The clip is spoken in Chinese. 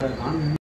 在哪里